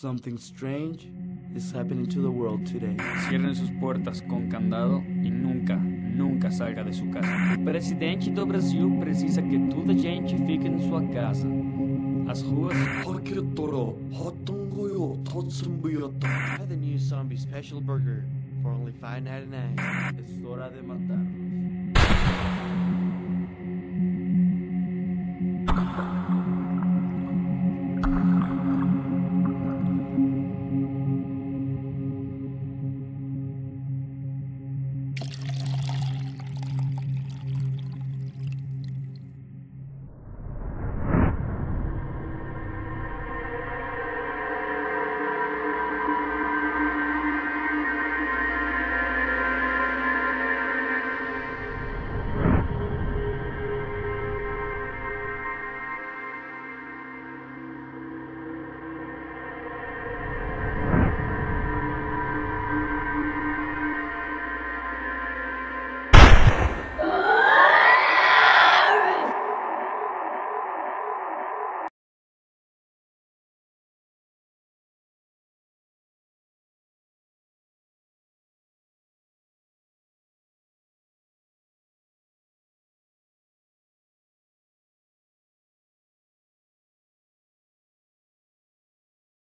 Something strange is happening to the world today. Cierren sus puertas com candado e nunca, nunca salga de sua casa. O presidente do Brasil precisa que toda gente fique em sua casa. As ruas. Try the new zombie special burger for only $5.99. Es hora de matar.